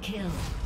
kill.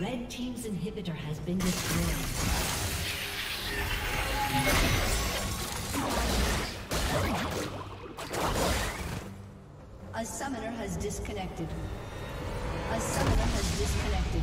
Red Team's inhibitor has been destroyed. A summoner has disconnected. A summoner has disconnected.